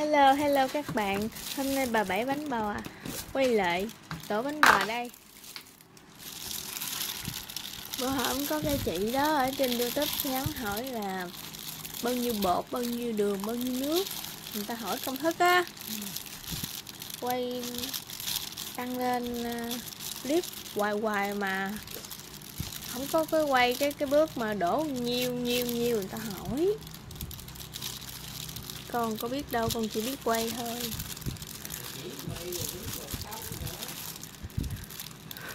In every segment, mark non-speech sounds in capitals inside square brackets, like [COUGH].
Hello, hello các bạn. Hôm nay bà Bảy bánh bò à? Quay lại tổ bánh bò đây. Bữa hôm có cái chị đó ở trên youtube nhắn hỏi là Bao nhiêu bột, bao nhiêu đường, bao nhiêu nước? Người ta hỏi công thức á. Quay tăng lên ờ, clip hoài hoài mà không có cái quay cái cái bước mà đổ nhiêu nhiêu nhiêu người ta hỏi con có biết đâu con chỉ biết quay thôi.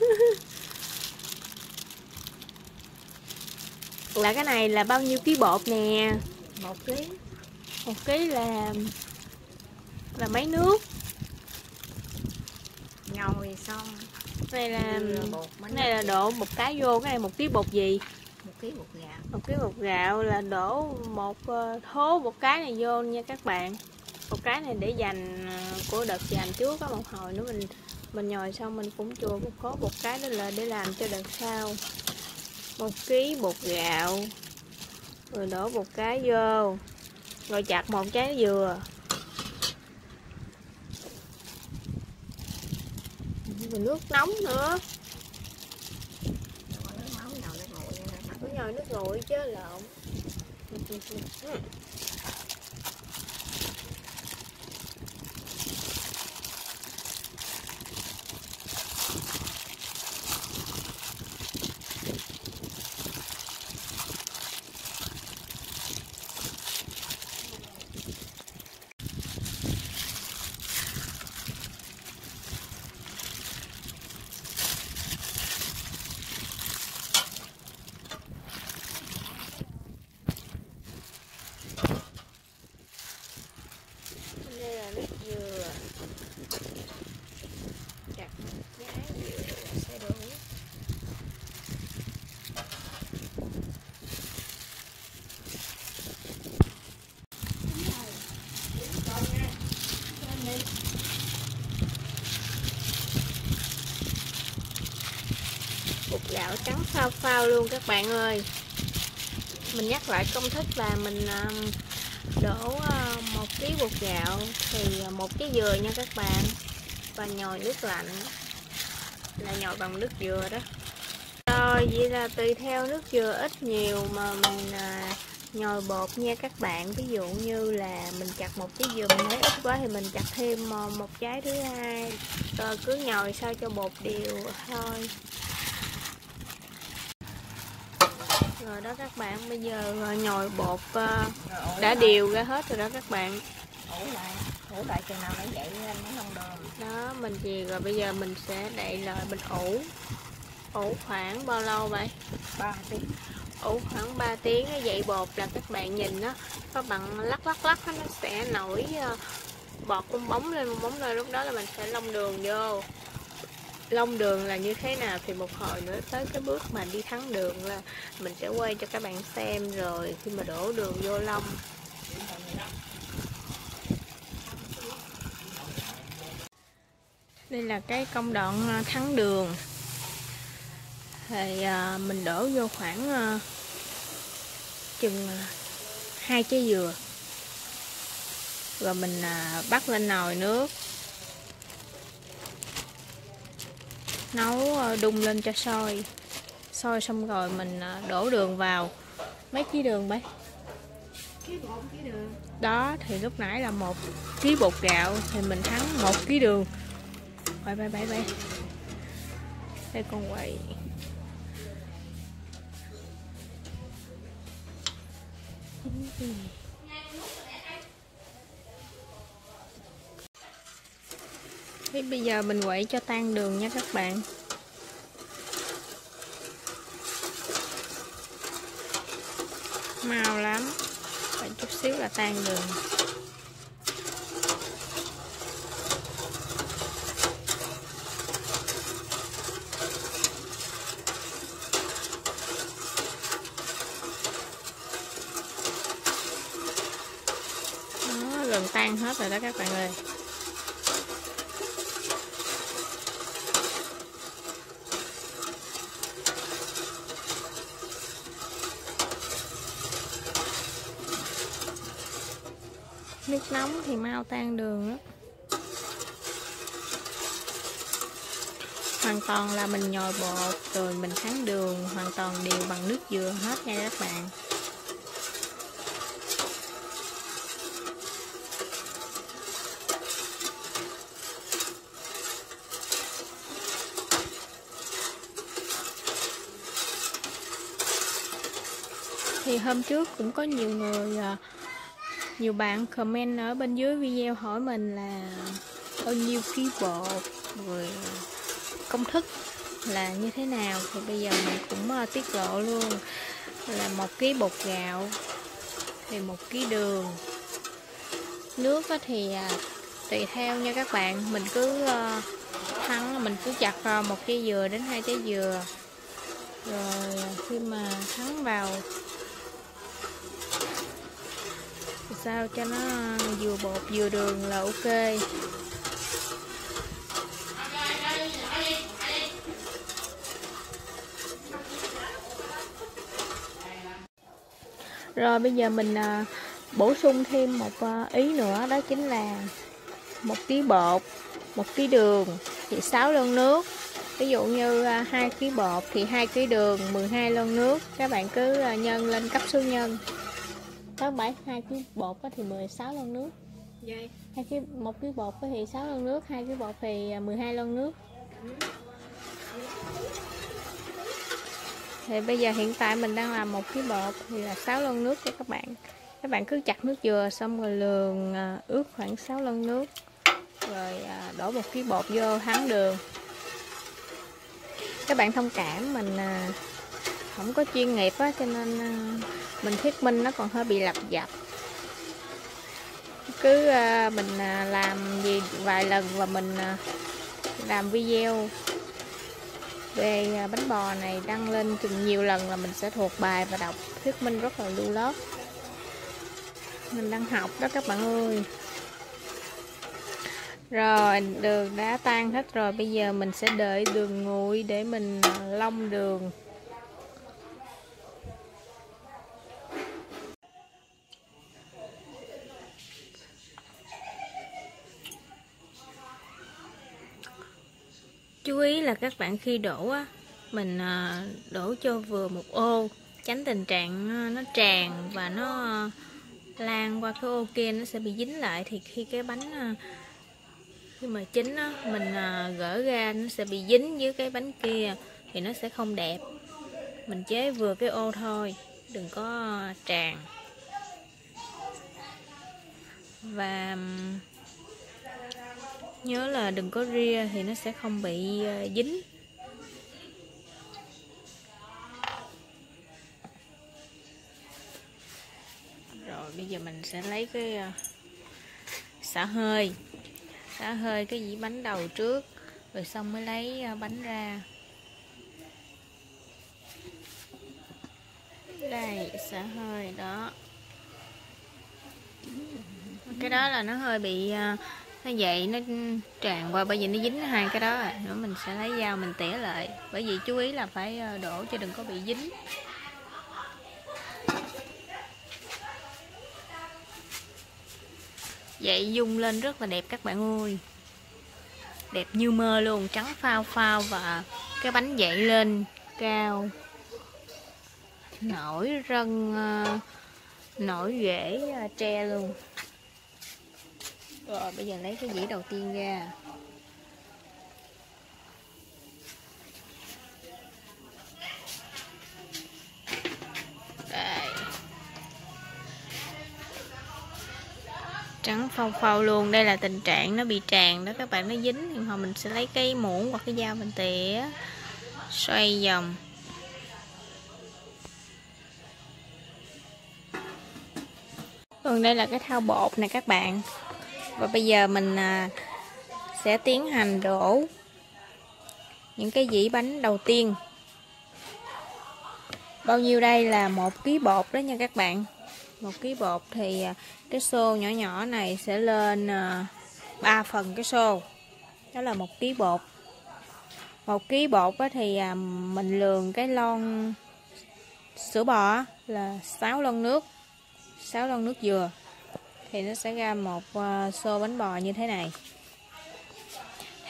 [LAUGHS] Là cái này là bao nhiêu ký bột nè? Một ký. Một ký là là mấy nước? Nhồi xong này là bột cái này là đổ một cái vô cái này một ký bột gì? Một ký bột gạo một ký bột gạo là đổ một ờ, thố một cái này vô nha các bạn. Một cái này để dành ờ, của đợt dành trước có một hồi nữa mình mình nhồi xong mình cũng chùa một có một cái đó là để làm cho đợt sau. Một ký bột gạo, rồi đổ một cái vô, rồi chặt một trái dừa. Rồi nước nóng nữa Rồi nước máu nhồi nước nguội nha các có bạn nhồi nước nguội chứ lộn. Ừ đây là nước dừa chặt một trái dừa sẽ đủ bột gạo trắng phao phao luôn các bạn ơi. Mình nhắc lại công thức là mình à, đổ à, một ký bột gạo thì à, một cái dừa nha các bạn. Và nhồi nước lạnh. Là nhồi bằng nước dừa đó. Rồi, vậy là tùy theo nước dừa ít nhiều mà mình nhồi bột nha các bạn. Ví dụ như là mình chặt một trái dừa mình thấy ít quá thì mình chặt thêm một trái thứ hai. Rồi cứ nhồi sao cho bột đều thôi. Rồi đó các bạn. Bây giờ nhồi bột ờ, đã đều ra hết rồi đó các bạn. Ủ lại ủ lại chừng nào nó dậy lên nó không đường đó mình gì rồi bây giờ mình sẽ đậy lại mình ủ. Ủ khoảng bao lâu vậy? Ba tiếng ủ khoảng 3 tiếng. Nó dậy bột là các bạn nhìn nó có bằng lắc lắc lắc nó sẽ nổi ờ, bọt bong bóng lên bong bóng lên. Lúc đó là mình sẽ lông đường vô lông đường là như thế nào? Thì một hồi nữa tới cái bước mà đi thắng đường là mình sẽ quay cho các bạn xem rồi khi mà đổ đường vô lông đây là cái công đoạn à, thắng đường. Thì à, mình đổ vô khoảng à, chừng hai trái dừa. Rồi mình bắt lên nồi nước. Nấu à, đun lên cho sôi. Sôi xong rồi mình à, đổ đường vào. Mấy ký đường đường. Đó thì lúc nãy là một ký bột gạo thì mình thắng một ký đường. Quay bay bay bay đây con quay Thế bây giờ mình quậy cho tan đường nha các bạn Mau lắm. Phải chút xíu là tan đường. Đó, gần tan hết rồi đó các bạn ơi. Nước nóng thì mau tan đường đó. hoàn toàn là mình nhồi bột rồi mình thắng đường, hoàn toàn đều bằng nước dừa hết nha các bạn thì hôm trước cũng có nhiều người à, nhiều bạn comment ở bên dưới video hỏi mình là bao nhiêu ký bột rồi công thức là như thế nào. Thì bây giờ mình cũng ờ, tiết lộ luôn là một ký bột gạo, thì một ký đường. Nước thì à, tùy theo nha các bạn. Mình cứ ờ, thắng, mình cứ chặt vào một trái dừa đến hai trái dừa. Rồi khi mà thắng vào sao cho nó vừa bột vừa đường là ok. Rồi bây giờ mình à, bổ sung thêm một à, ý nữa, đó chính là một ký bột, một ký đường thì 6 lon nước. Ví dụ như à, hai ký bột thì hai ký đường 12 lon nước. Các bạn cứ nhân lên cấp số nhân có bảy hai ký bột thì 16 lon nước. Vậy. hai ký một ký bột thì 6 lon nước hai ký bột thì 12 lon nước. Thì bây giờ hiện tại mình đang làm một ký bột thì là 6 lon nước cho các bạn. Các bạn cứ chặt nước dừa xong rồi lường à, ướp khoảng 6 lon nước. Rồi à, đổ một ký bột vô thắng đường. Các bạn thông cảm mình à, không có chuyên nghiệp á, cho nên ờ, mình thuyết minh nó còn hơi bị lặp dập cứ ờ, mình ờ, làm gì vài lần và mình làm video về bánh bò này đăng lên chừng nhiều lần là mình sẽ thuộc bài và đọc. Thuyết minh rất là lưu lót mình đang học đó các bạn ơi. Rồi, đường đã tan hết rồi. Bây giờ mình sẽ đợi đường nguội để mình long đường. Ý là các bạn khi đổ á, mình ờ, đổ cho vừa một ô, tránh tình trạng ờ, nó tràn và nó ờ, lan qua cái ô kia nó sẽ bị dính lại. Thì khi cái bánh khi mà chín á, mình gỡ ra nó sẽ bị dính với cái bánh kia thì nó sẽ không đẹp. Mình chế vừa cái ô thôi, đừng có tràn. Và nhớ là đừng có ria thì nó sẽ không bị ờ, dính. Rồi, bây giờ mình sẽ lấy cái ờ, xả hơi. Xả hơi cái dĩ bánh đầu trước, rồi xong mới lấy ờ, bánh ra. Đây, xả hơi, đó. Cái đó là nó hơi bị nó vậy nó tràn qua, bởi vì nó dính hai cái đó à. rồi nữa mình sẽ lấy dao mình tỉa lại. Bởi vì chú ý là phải ờ, đổ cho đừng có bị dính. Vậy dung lên rất là đẹp các bạn ơi. Đẹp như mơ luôn. Trắng phao phao và cái bánh dậy lên cao. Nổi rân ờ, nổi rễ ờ, tre luôn rồi bây giờ lấy cái dĩa đầu tiên ra. Đây. trắng phau phau luôn. Đây là tình trạng nó bị tràn đó, các bạn. Nó dính thì hồi mình sẽ lấy cái muỗng hoặc cái dao mình tỉa, xoay vòng. Còn đây là cái thao bột này các bạn và bây giờ mình à, sẽ tiến hành đổ những cái dĩ bánh đầu tiên. Bao nhiêu đây là một ký bột đó nha các bạn. Một ký bột thì à, cái xô nhỏ nhỏ này sẽ lên à, 3 phần cái xô. Đó là một ký bột. Một ký bột thì mình lường cái lon sữa bò là 6 lon nước 6 lon nước dừa thì nó sẽ ra một ờ, xô bánh bò như thế này.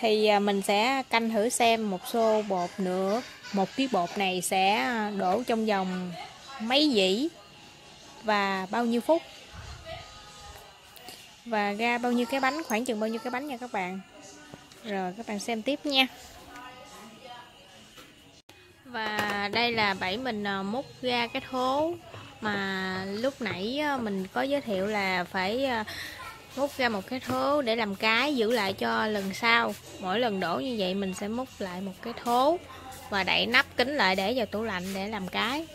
Thì ờ, mình sẽ canh thử xem một xô bột nữa một ký bột này sẽ đổ trong vòng mấy dĩ và bao nhiêu phút? Và ra bao nhiêu cái bánh, khoảng chừng bao nhiêu cái bánh nha các bạn? Rồi, các bạn xem tiếp nha. Và đây là bảy mình ờ, múc ra cái thố mà lúc nãy ờ, mình có giới thiệu là phải ờ, múc ra một cái thố để làm cái giữ lại cho lần sau. Mỗi lần đổ như vậy mình sẽ múc lại một cái thố và đậy nắp kính lại để vào tủ lạnh để làm cái.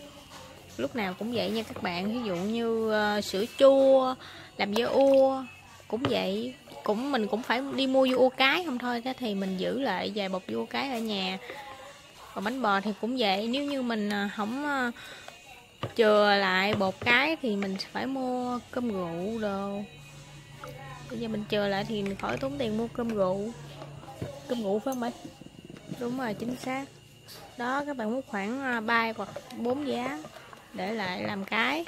Lúc nào cũng vậy nha các bạn ví dụ như uh, sữa chua làm dưa ua cũng vậy. Cũng mình cũng phải đi mua dưa cái không thôi thế thì mình giữ lại vài bọc dưa cái ở nhà. Còn bánh bò thì cũng vậy nếu như mình không chừa lại bột cái thì mình phải mua cơm rượu đồ. Bây giờ mình chừa lại thì mình khỏi tốn tiền mua cơm rượu. Cơm rượu phải không ấy đúng rồi chính xác. Đó các bạn muốn khoảng à, ba hoặc bốn giá để lại làm cái.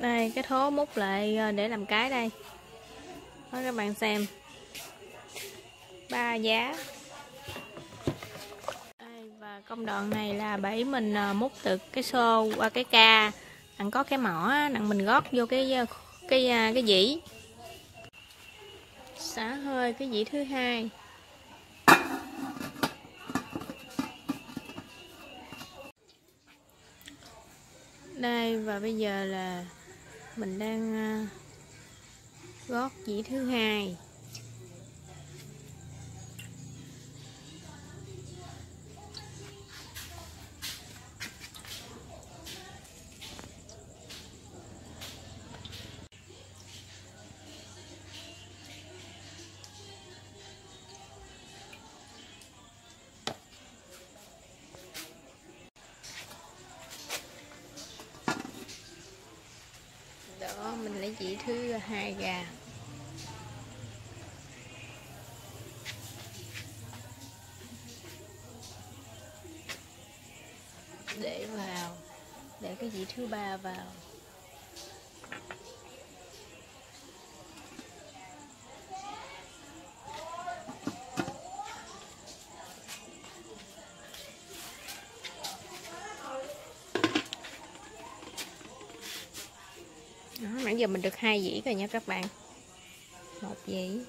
Đây cái thố múc lại à, để làm cái đây. Đó các bạn xem. Ba giá công đoạn này là bảy mình ờ, múc từ cái xô qua cái ca. Đặng có cái mỏ, đặng mình gót vô cái ờ, cái ờ, cái dĩ. Xả hơi cái dĩ thứ hai. Đây, và bây giờ là mình đang gót dĩ thứ hai. Mình lấy chỉ thứ hai gà để vào để cái dĩ thứ ba vào. Đó, nãy giờ mình được hai dĩ rồi nha các bạn. Một dĩ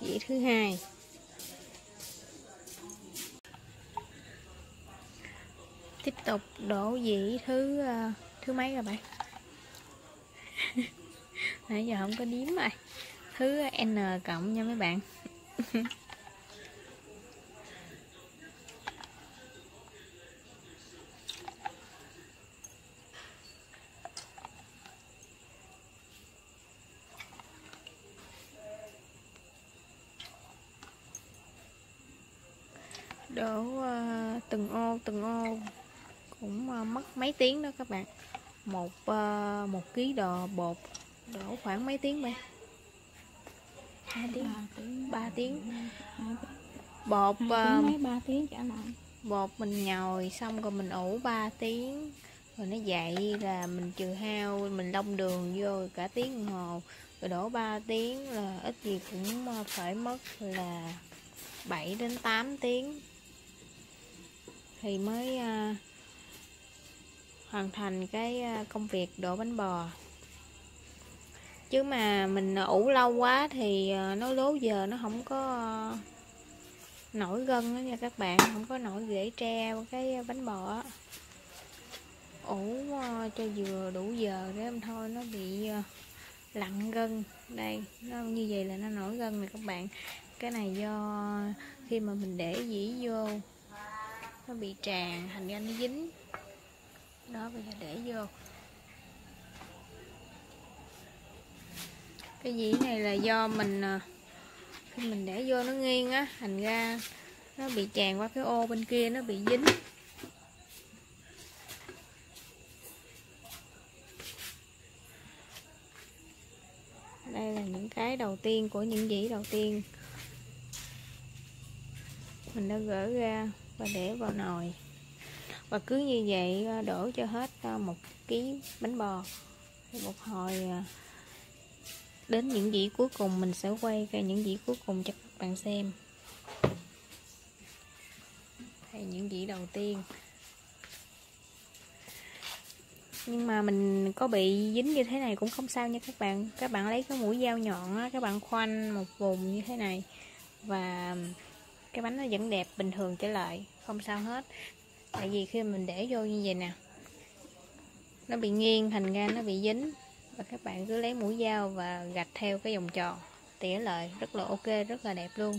dĩ thứ hai. Tiếp tục đổ dĩ thứ uh, thứ mấy rồi bạn? [LAUGHS] Nãy giờ không có điếm rồi. Thứ n cộng nha mấy bạn. [LAUGHS] đổ uh, từng ô từng ô. Cũng uh, mất mấy tiếng đó các bạn. Một uh, một ký đồ bột. Đổ khoảng mấy tiếng vậy? Hai tiếng. ba tiếng. bột mấy ba tiếng trả lại bột mình nhồi xong rồi mình ủ 3 tiếng. Rồi nó dậy là mình trừ hao mình đông đường vô cả tiếng đồng hồ. Rồi đổ 3 tiếng là ít gì cũng phải mất là 7 đến 8 tiếng thì mới à, hoàn thành cái à, công việc đổ bánh bò. Chứ mà mình ủ lâu quá thì à, nó lố giờ nó không có nổi gân đó nha các bạn không có nổi rễ tre cái bánh bò ủ à, cho vừa đủ giờ để em thôi nó bị lặn gân. Đây nó như vậy là nó nổi gân này các bạn. Cái này do khi mà mình để dĩ vô nó bị tràn, thành ra nó dính. Đó, bây giờ để vô. Cái dĩ này là do mình à, khi mình để vô nó nghiêng á, thành ra nó bị tràn qua cái ô bên kia, nó bị dính. Đây là những cái đầu tiên của những dĩ đầu tiên. Mình đã gỡ ra và để vào nồi. Và cứ như vậy ờ, đổ cho hết ờ, một ký bánh bò. Một hồi ờ, đến những dĩ cuối cùng mình sẽ quay cái những dĩ cuối cùng cho các bạn xem. Hay những dĩ đầu tiên. Nhưng mà mình có bị dính như thế này cũng không sao nha các bạn. Các bạn lấy cái mũi dao nhọn á, các bạn khoanh một vùng như thế này. Và cái bánh nó vẫn đẹp bình thường trở lại không sao hết. Tại vì khi mình để vô như vậy nè, nó bị nghiêng, thành ra nó bị dính. Và các bạn cứ lấy mũi dao và gạch theo cái vòng tròn. Tỉa lại, rất là ok, rất là đẹp luôn.